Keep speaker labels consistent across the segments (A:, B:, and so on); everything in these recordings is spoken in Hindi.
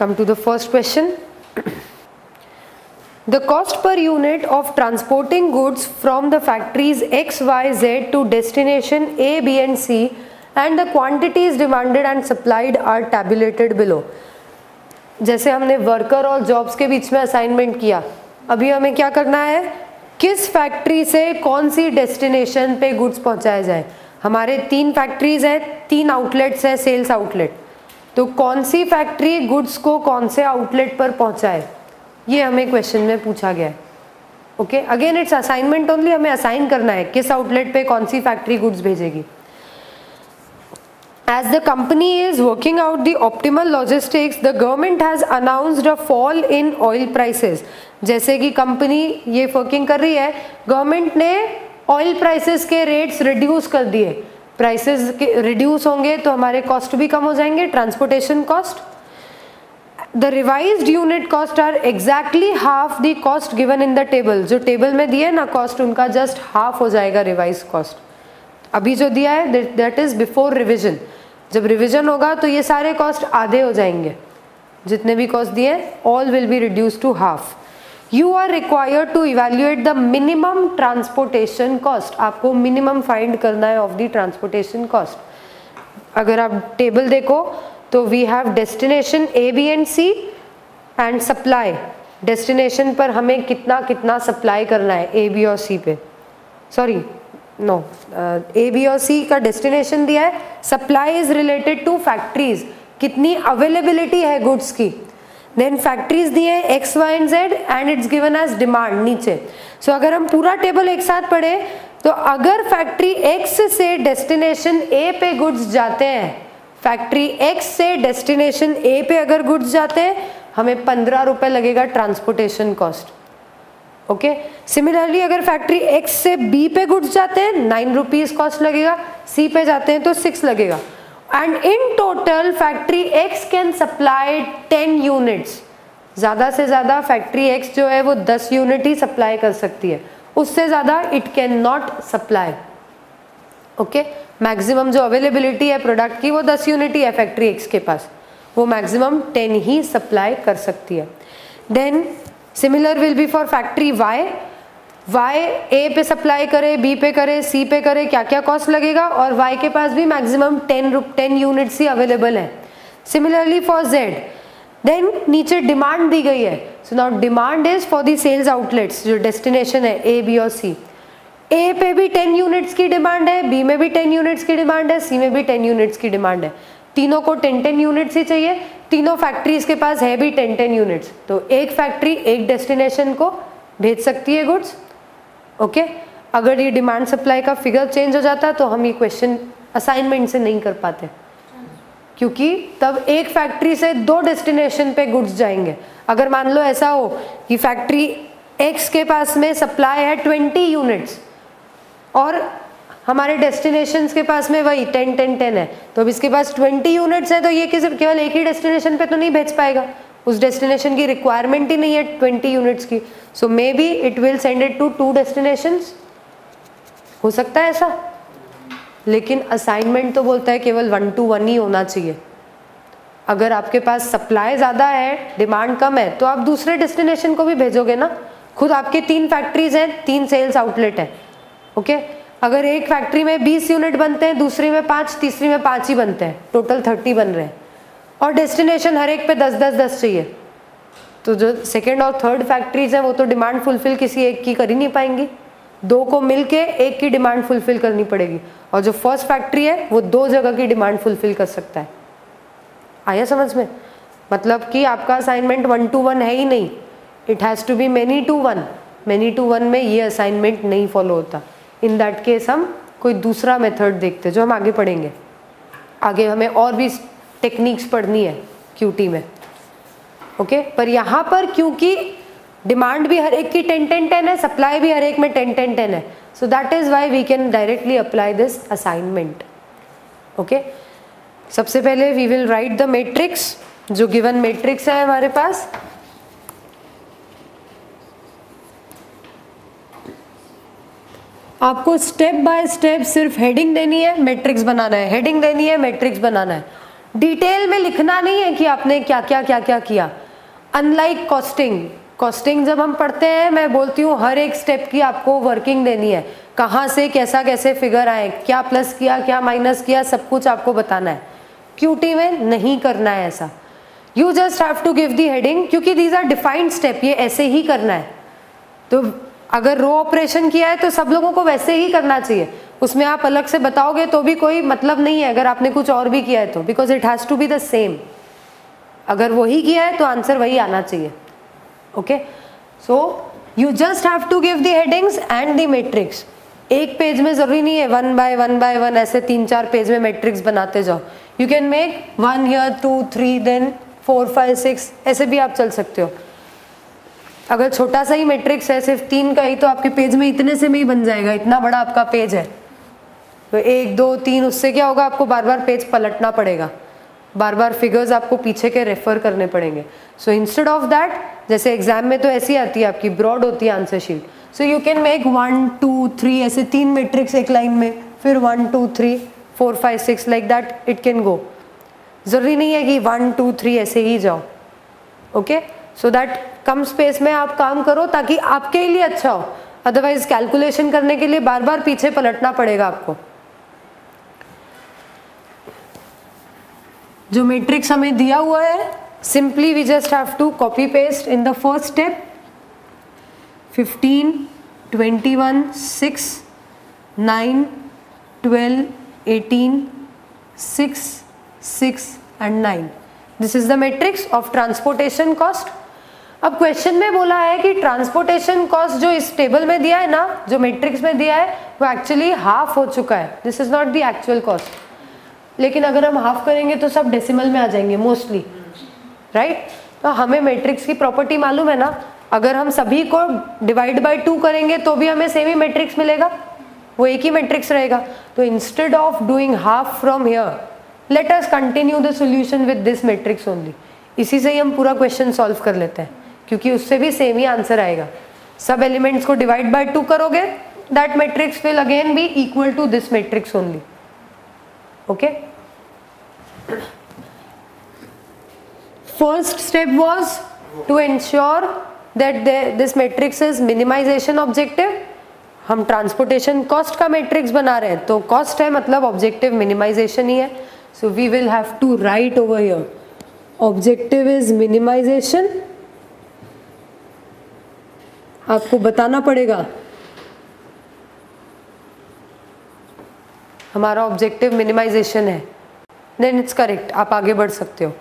A: come to the first question the cost per unit of transporting goods from the factories x y z to destination a b and c and the quantities demanded and supplied are tabulated below जैसे हमने वर्कर और जॉब्स के बीच में असाइनमेंट किया अभी हमें क्या करना है किस फैक्ट्री से कौन सी डेस्टिनेशन पे गुड्स पहुँचाए जाए हमारे तीन फैक्ट्रीज हैं तीन आउटलेट्स हैं सेल्स आउटलेट तो कौन सी फैक्ट्री गुड्स को कौन से आउटलेट पर पहुँचाए ये हमें क्वेश्चन में पूछा गया है। Okay again it's assignment only हमें असाइन करना है किस आउटलेट पे कौन सी फैक्ट्री गुड्स भेजेगी। As the company is working out the optimal logistics, the government has announced a fall in oil prices. जैसे कि कंपनी ये वर्किंग कर रही है गवर्नमेंट ने ऑयल प्राइसेस के रेट्स रिड्यूस कर दिए। प्राइसेस रिड्यूस होंगे तो हमारे कॉस्ट भी कम हो जाएँगे transportation cost the revise unit cost are exactly half the cost given in the table जो टेबल में दिए ना कॉस्ट उनका जस्ट हाफ़ हो जाएगा रिवाइज कॉस्ट अभी जो दिया है दैट इज़ बिफोर रिविजन जब रिविजन होगा तो ये सारे कॉस्ट आधे हो जाएँगे. जितने भी कॉस्ट दिए all will be reduce to half you are required to evaluate the minimum transportation cost आपको मिनिमम फाइंड करना है ऑफ़ द ट्रांसपोर्टेशन कॉस्ट अगर आप टेबल देखो तो we have destination A B and C and supply destination पर हमें कितना कितना सप्लाई करना है ए बी और सी पे. सॉरी नो ए बी और सी का डेस्टिनेशन दिया है. Supply is related to factories कितनी अवेलेबिलिटी है गुड्स की? देन फैक्ट्रीज दिए X Y and Z and it's given as demand नीचे। सो so, अगर हम पूरा टेबल एक साथ पढ़े तो अगर फैक्ट्री एक्स से डेस्टिनेशन ए पे गुड्स जाते हैं फैक्ट्री एक्स से डेस्टिनेशन ए पे अगर गुड्स जाते हैं हमें पंद्रह रुपए लगेगा ट्रांसपोर्टेशन कॉस्ट ओके सिमिलरली अगर फैक्ट्री एक्स से बी पे गुड्स जाते हैं नाइन रुपीज़ कॉस्ट लगेगा सी पे जाते हैं तो सिक्स लगेगा। And in total factory X can supply ten units ज़्यादा से ज़्यादा फैक्ट्री एक्स जो है, वो दस यूनिट ही सप्लाई कर सकती है। उससे ज़्यादा it can not supply okay maximum जो अवेलेबिलिटी है प्रोडक्ट की, वो दस यूनिट ही है फैक्ट्री एक्स के पास। वो मैक्सिमम टेन ही सप्लाई कर सकती है। Then similar will be for factory Y Y A पे सप्लाई करे बी पे करे सी पे करे क्या क्या कॉस्ट लगेगा? और वाई के पास भी मैक्सिमम टेन रुप टेन यूनिट्स ही अवेलेबल है। सिमिलरली फॉर जेड देन नीचे डिमांड दी गई है। So now demand is for the sales outlets जो डेस्टिनेशन है ए बी और सी ए पे भी टेन यूनिट्स की डिमांड है बी में भी टेन यूनिट्स की डिमांड है सी में भी टेन यूनिट्स की डिमांड है। तीनों को टेन टेन यूनिट्स ही चाहिए। तीनों फैक्ट्रीज के पास है भी टेन टेन यूनिट्स तो एक फैक्ट्री एक डेस्टिनेशन को भेज सकती है गुड्स ओके अगर ये डिमांड सप्लाई का फिगर चेंज हो जाता तो हम ये क्वेश्चन असाइनमेंट से नहीं कर पाते। क्योंकि तब एक फैक्ट्री से दो डेस्टिनेशन पे गुड्स जाएँगे। अगर मान लो ऐसा हो कि फैक्ट्री एक्स के पास में सप्लाई है ट्वेंटी यूनिट्स और हमारे डेस्टिनेशन के पास में वही टेन टेन टेन है तो अब इसके पास ट्वेंटी यूनिट्स है तो ये किस केवल एक ही डेस्टिनेशन पे तो नहीं भेज पाएगा। उस डेस्टिनेशन की रिक्वायरमेंट ही नहीं है ट्वेंटी यूनिट्स की। So may be it will send it to two destination हो सकता है ऐसा? लेकिन असाइनमेंट तो बोलता है केवल वन टू वन ही होना चाहिए। अगर आपके पास सप्लाई ज़्यादा है डिमांड कम है तो आप दूसरे डेस्टिनेशन को भी भेजोगे ना। खुद आपकी तीन फैक्ट्रीज हैं, तीन सेल्स आउटलेट है ओके अगर एक फैक्ट्री में 20 यूनिट बनते हैं, दूसरी में पाँच, तीसरी में पाँच ही बनते हैं टोटल 30 बन रहे हैं। और डेस्टिनेशन हर एक पे दस दस दस चाहिए। तो जो सेकेंड और थर्ड फैक्ट्रीज हैं, वो तो डिमांड फुलफिल किसी एक की कर ही नहीं पाएँगी। दो को मिलके एक की डिमांड फुलफिल करनी पड़ेगी। और जो फ़र्स्ट फैक्ट्री है, वो दो जगह की डिमांड फुलफिल कर सकता है। आया समझ में? मतलब कि आपका असाइनमेंट वन टू वन है ही नहीं। It has to be many to one many to one में ये असाइनमेंट नहीं फॉलो होता। इन दैट केस हम कोई दूसरा मेथड देखते जो हम आगे पढ़ेंगे। आगे हमें और भी टेक्निक्स पढ़नी है क्यूटी में। Okay okay? पर यहाँ पर क्योंकि डिमांड भी हर एक की टेन टेन टेन है सप्लाई भी हर एक में टेन टेन टेन है। So that is why we can directly apply this assignment okay सबसे पहले we will write the matrix जो गिवन मैट्रिक्स है हमारे पास। आपको स्टेप बाय स्टेप सिर्फ़ हेडिंग देनी है मैट्रिक्स बनाना है। हेडिंग देनी है मैट्रिक्स बनाना है। डिटेल में लिखना नहीं है कि आपने क्या क्या क्या क्या किया। अनलाइक कॉस्टिंग कॉस्टिंग जब हम पढ़ते हैं, मैं बोलती हूँ, हर एक स्टेप की आपको वर्किंग देनी है। कहाँ से, कैसा, कैसे फिगर आए, क्या प्लस किया, क्या माइनस किया, सब कुछ आपको बताना है। क्यूटी में नहीं करना है ऐसा। You just have to give the heading क्योंकि दीज आर डिफाइंड स्टेप ये ऐसे ही करना है। तो अगर रो ऑपरेशन किया है तो सब लोगों को वैसे ही करना चाहिए। उसमें आप अलग से बताओगे तो भी कोई मतलब नहीं है। अगर आपने कुछ और भी किया है तो because it has to be the same अगर वही किया है तो आंसर वही आना चाहिए। Okay so you just have to give the headings and the matrix एक पेज में ज़रूरी नहीं है one by one by one ऐसे तीन चार पेज में मैट्रिक्स बनाते जाओ। You can make one year two three then four five six ऐसे भी आप चल सकते हो। अगर छोटा सा ही मैट्रिक्स है, सिर्फ़ तीन का ही तो आपके पेज में इतने से में ही बन जाएगा। इतना बड़ा आपका पेज है। तो एक, दो, तीन, उससे क्या होगा? आपको बार बार पेज पलटना पड़ेगा। बार बार फिगर्स आपको पीछे के रेफर करने पड़ेंगे। सो इंस्टेड ऑफ़ दैट जैसे एग्ज़ाम में तो ऐसी आती है आपकी ब्रॉड होती है answer sheet so you can make one two three ऐसे तीन मेट्रिक्स एक लाइन में। फिर one two three four five six like that it can go ज़रूरी नहीं है कि वन टू थ्री ऐसे ही जाओ। ओके सो दैट कम स्पेस में आप काम करो ताकि आपके लिए अच्छा हो। अदरवाइज़ कैलकुलेशन करने के लिए बार बार पीछे पलटना पड़ेगा आपको। जो मैट्रिक्स हमें दिया हुआ है simply we just have to copy paste in the first step 15 21 6 9 12 18 6 6 and 9 this is the matrix of transportation cost अब क्वेश्चन में बोला है कि ट्रांसपोर्टेशन कॉस्ट जो इस टेबल में दिया है ना, जो मैट्रिक्स में दिया है, वो एक्चुअली हाफ़ हो चुका है. This is not the actual cost लेकिन अगर हम हाफ़ करेंगे तो सब डेसिमल में आ जाएँगे मोस्टली राइट तो हमें मैट्रिक्स की प्रॉपर्टी मालूम है ना? अगर हम सभी को डिवाइड बाय टू करेंगे तो भी हमें सेम ही मैट्रिक्स मिलेगा। वो एक ही मैट्रिक्स रहेगा। तो instead of doing half from here let us continue the solution with this matrix only इसी से ही हम पूरा क्वेश्चन सॉल्व कर लेते हैं, क्योंकि उससे भी सेम ही आंसर आएगा। सब एलिमेंट्स को डिवाइड बाय टू करोगे that matrix will again be equal to this matrix only okay first step was to ensure that this matrix is minimization objective. हम ट्रांसपोर्टेशन कॉस्ट का मैट्रिक्स बना रहे हैं। तो कॉस्ट है मतलब ऑब्जेक्टिव मिनिमाइजेशन ही है। So we will have to write over here objective is minimization आपको बताना पड़ेगा। हमारा ऑब्जेक्टिव मिनिमाइजेशन है। देन इट्स करेक्ट आप आगे बढ़ सकते हो।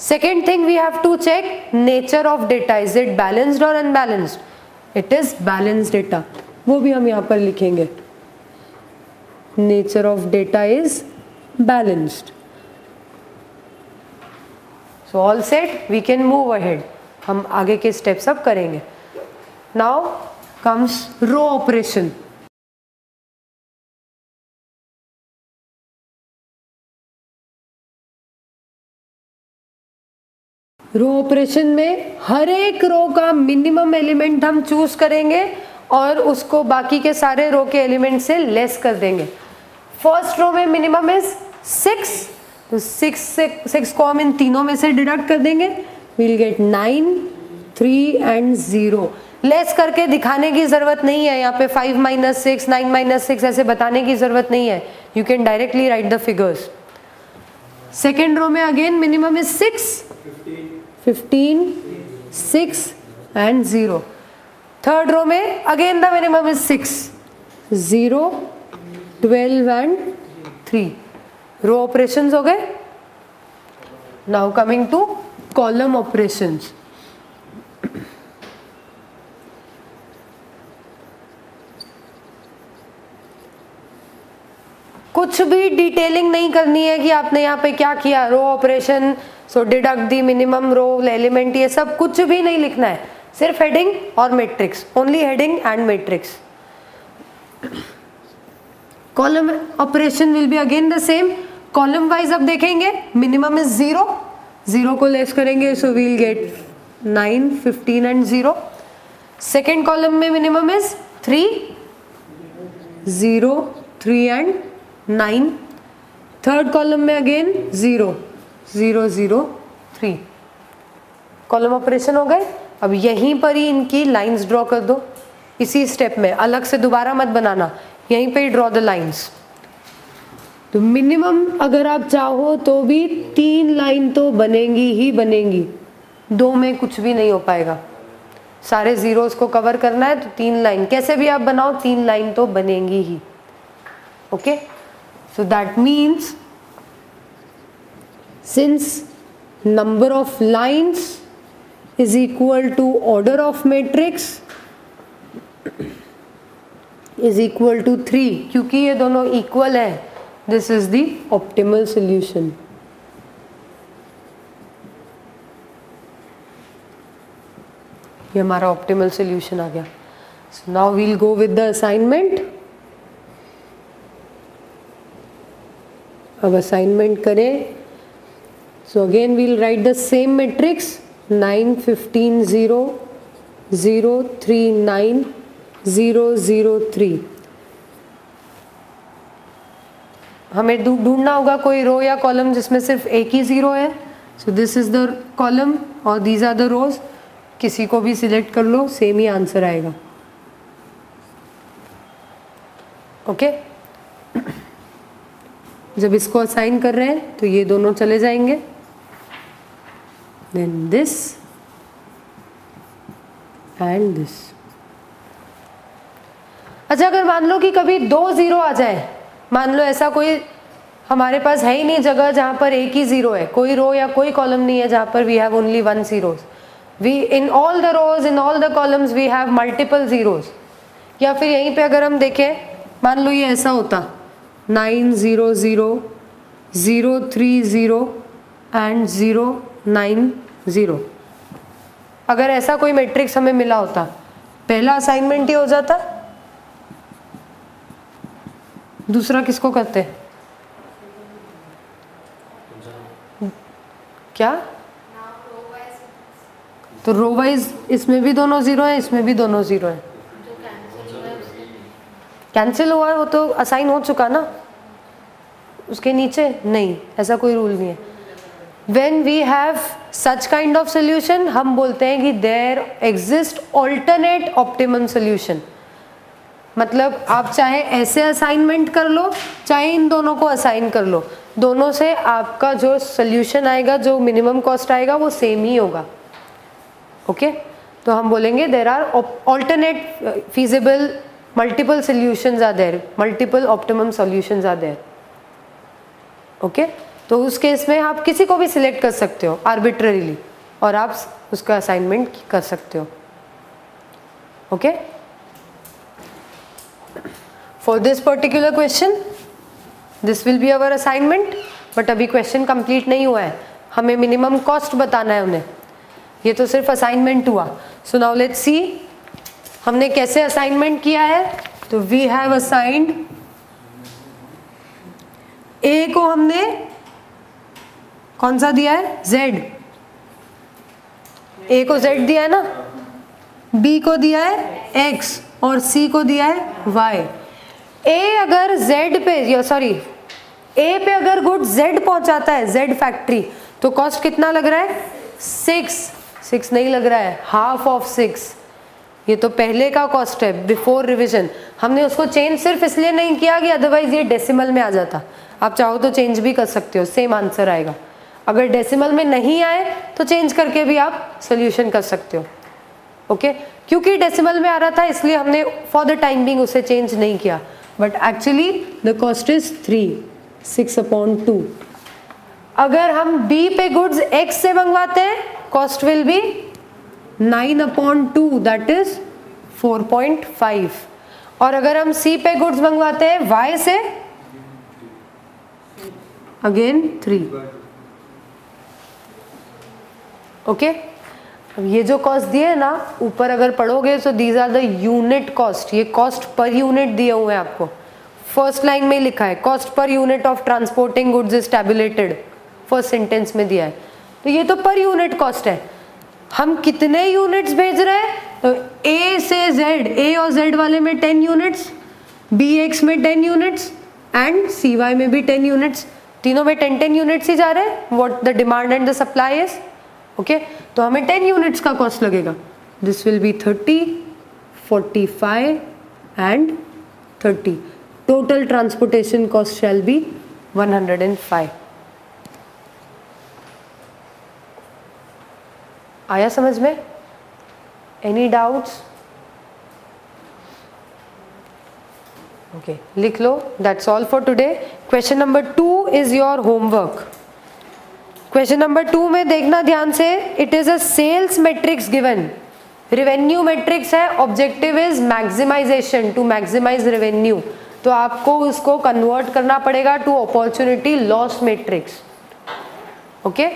A: Second thing we have to check nature of data is it balanced और unbalanced it is balanced data वो भी हम यहाँ पर लिखेंगे। Nature of data is balanced so all set we can move ahead हम आगे के स्टेप्स अब करेंगे। Now comes row operation row operation में हर एक रो का मिनिमम एलिमेंट हम चूज़ करेंगे और उसको बाकी के सारे रो के एलिमेंट से लेस कर देंगे। फ़र्स्ट रो में मिनिमम इज़ सिक्स तो सिक्स से सिक्स को हम इन तीनों में से डिडक्ट कर देंगे। Will get nine three and zero less करके दिखाने की ज़रूरत नहीं है, यहाँ पे five minus six nine minus six ऐसे बताने की ज़रूरत नहीं है। You can directly write the figures second row में again minimum is six fifteen six and zero third row में again the minimum is six zero twelve and three row operation हो गए? Now coming to column operation कुछ भी डिटेलिंग नहीं करनी है कि आपने यहाँ पे क्या किया? Row operation. So deduct the minimum row element ये सब कुछ भी नहीं लिखना है। सिर्फ़ हेडिंग और matrix only heading and matrix column operation will be again the same column wise अब देखेंगे मिनिमम इज़ ज़ीरो ज़ीरो को लेस करेंगे so we'll get nine fifteen and zero second column में minimum is three zero three and nine third column में again zero zero zero three column operation हो गए? अब यहीं पर ही इनकी लाइंस ड्रॉ कर दो। इसी स्टेप में अलग से दोबारा मत बनाना। यहीं पे ही ड्रॉ द लाइंस तो मिनिमम अगर आप चाहो तो भी तीन लाइन तो बनेंगी ही बनेंगी। दो में कुछ भी नहीं हो पाएगा। सारे जीरोस को कवर करना है तो तीन लाइन कैसे भी आप बनाओ, तीन लाइन तो बनेंगी ही। Okay so that means since number of lines is equal to order of matrix is equal to 3 क्योंकि ये दोनों equal है this is the optimal solution ये हमारा optimal solution आ गया so now we'll go with the assignment अब assignment करें so again, we'll write the same matrix nine fifteen zero zero three nine zero zero three हमें ढूंढना होगा कोई रो या कॉलम जिसमें सिर्फ़ एक ही ज़ीरो है। So this is the column और दीज आर द रोज किसी को भी सिलेक्ट कर लो सेम ही आंसर आएगा। Okay okay? जब इसको असाइन कर रहे हैं तो ये दोनों चले जाएँगे। Then this and this. अच्छा अगर मान लो कि कभी दो ज़ीरो आ जाए, मान लो ऐसा कोई हमारे पास है ही नहीं जगह जहाँ पर एक ही ज़ीरो है, कोई रो या कोई कॉलम नहीं है जहाँ पर we have only one zeros we in all the rows in all the columns we have multiple zeros या फिर यहीं पे अगर हम देखें, मान लो ये ऐसा होता. Nine zero zero zero three zero and zero nine zero. अगर ऐसा कोई मैट्रिक्स हमें मिला होता, पहला असाइनमेंट ही हो जाता। दूसरा किसको करते क्या? तो रो वाइज इसमें भी दोनों ज़ीरो है, इसमें भी दोनों ज़ीरो है। कैंसिल हुआ है, वो तो असाइन हो चुका ना। उसके नीचे? नहीं, ऐसा कोई रूल नहीं है। When we have such kind of solution हम बोलते हैं कि there exist alternate optimum solution. मतलब आप चाहे ऐसे असाइनमेंट कर लो, चाहे इन दोनों को असाइन कर लो। दोनों से आपका जो सोल्यूशन आएगा, जो मिनिमम कॉस्ट आएगा, वो सेम ही होगा। Okay okay? तो हम बोलेंगे there are alternate feasible multiple solution are there multiple optimum solution are there okay तो उस केस में आप किसी को भी सिलेक्ट कर सकते हो आर्बिट्ररीली और आप उसका असाइनमेंट कर सकते हो। Okay for this particular question this will be our assignment but अभी क्वेश्चन कंप्लीट नहीं हुआ है। हमें मिनिमम कॉस्ट बताना है उन्हें। ये तो सिर्फ़ असाइनमेंट हुआ। सो नाउ लेट्स सी हमने कैसे असाइनमेंट किया है? तो वी हैव असाइंड ए को हमने कौन सा दिया है? Z. ए को z दिया है ना? B को दिया है x और c को दिया है y. A अगर z पे सॉरी a पे अगर गुड z पहुंचाता है, z फैक्ट्री तो कॉस्ट कितना लग रहा है? सिक्स सिक्स नहीं लग रहा है हाफ़ ऑफ़ सिक्स ये तो पहले का कॉस्ट है बिफोर रिविजन हमने उसको चेंज सिर्फ़ इसलिए नहीं किया कि अदरवाइज़ ये डेसिमल में आ जाता. आप चाहो तो चेंज भी कर सकते हो सेम आंसर आएगा. अगर डेसिमल में नहीं आए तो चेंज करके भी आप सोल्यूशन कर सकते हो। Okay okay? क्योंकि डेसिमल में आ रहा था, इसलिए हमने फॉर द टाइम बिंग उसे चेंज नहीं किया। But actually the cost is three six upon two अगर हम बी पे गुड्स एक्स से मंगवाते हैं cost will be nine upon two that is four point five और अगर हम सी पे गुड्स मंगवाते हैं वाई से अगेन थ्री ओके अब ये जो कॉस्ट दिए है ना, ऊपर अगर पढ़ोगे तो these are the unit cost ये कॉस्ट पर यूनिट दिए हुए हैं आपको। फ़र्स्ट लाइन में लिखा है cost per unit of transporting goods is tabulated first sentence में दिया है। तो ये तो पर यूनिट कॉस्ट है। हम कितने यूनिट्स भेज रहे हैं? तो ए से जेड ए और जेड वाले में टेन यूनिट्स बी एक्स में ten units and C Y में भी टेन यूनिट्स तीनों में टेन टेन यूनिट्स ही जा रहे हैं। What the demand and the supply is okay तो हमें टेन यूनिट्स का कॉस्ट लगेगा। This will be thirty forty five and thirty total transportation cost shall be one hundred and five आया समझ में? एनी डाउट्स ओके लिख लो। That's all for today question number two is your homework question number two में देखना ध्यान से it is a sales matrix given revenue matrix है objective is maximization to maximize revenue तो आपको उसको कन्वर्ट करना पड़ेगा to opportunity loss matrix okay